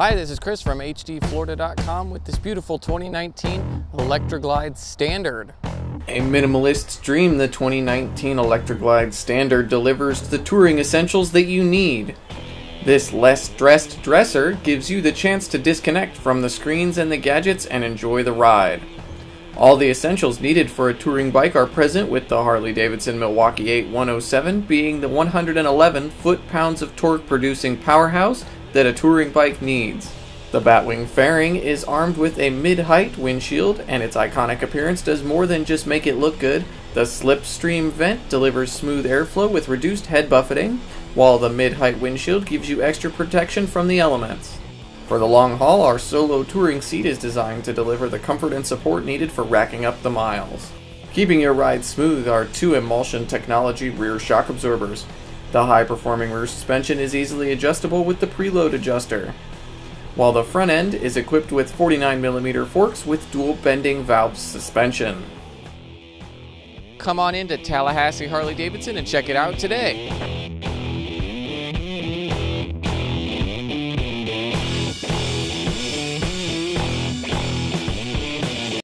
Hi, this is Chris from hdflorida.com with this beautiful 2019 Electra Glide Standard. A minimalist's dream, the 2019 Electra Glide Standard delivers the touring essentials that you need. This less dressed dresser gives you the chance to disconnect from the screens and the gadgets and enjoy the ride. All the essentials needed for a touring bike are present with the Harley Davidson Milwaukee 8 107 being the 111 foot-pounds of torque producing powerhouse that a touring bike needs. The Batwing fairing is armed with a mid-height windshield, and its iconic appearance does more than just make it look good. The slipstream vent delivers smooth airflow with reduced head buffeting, while the mid-height windshield gives you extra protection from the elements. For the long haul, our solo touring seat is designed to deliver the comfort and support needed for racking up the miles. Keeping your ride smooth are two emulsion technology rear shock absorbers. The high-performing rear suspension is easily adjustable with the preload adjuster, while the front end is equipped with 49mm forks with dual bending valve suspension. Come on into Tallahassee Harley Davidson and check it out today.